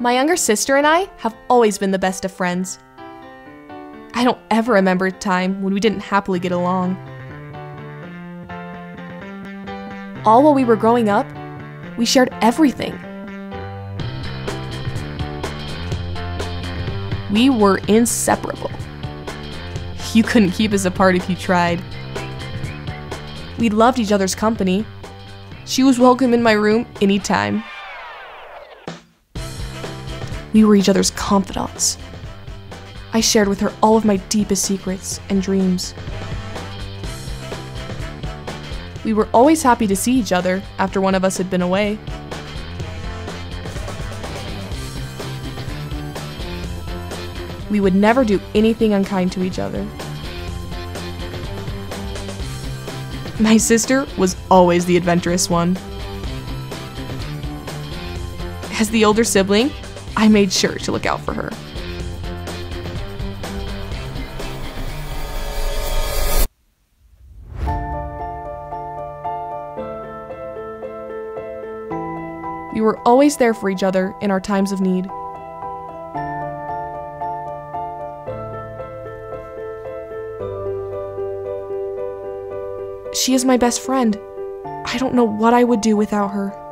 My younger sister and I have always been the best of friends. I don't ever remember a time when we didn't happily get along. All while we were growing up, we shared everything. We were inseparable. You couldn't keep us apart if you tried. We loved each other's company. She was welcome in my room anytime. We were each other's confidants. I shared with her all of my deepest secrets and dreams. We were always happy to see each other after one of us had been away. We would never do anything unkind to each other. My sister was always the adventurous one. As the older sibling, I made sure to look out for her. We were always there for each other in our times of need. She is my best friend. I don't know what I would do without her.